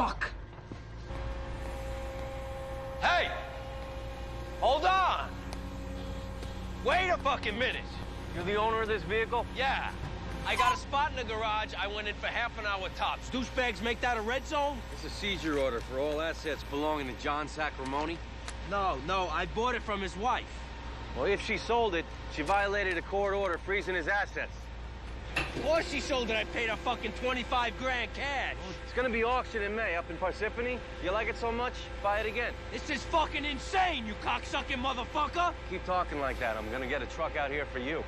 fuck? Hey! Hold on! Wait a fucking minute! You're the owner of this vehicle? Yeah. I got a spot in the garage. I went in for half an hour tops. Douchebags make that a red zone? It's a seizure order for all assets belonging to John Sacrimoni. No, no, I bought it from his wife. Well, if she sold it, she violated a court order freezing his assets. Or she sold it, I paid her fucking 25 grand cash. It's gonna be auctioned in May up in Parsippany. You like it so much, buy it again. This is fucking insane, you cocksucking motherfucker! Keep talking like that. I'm gonna get a truck out here for you.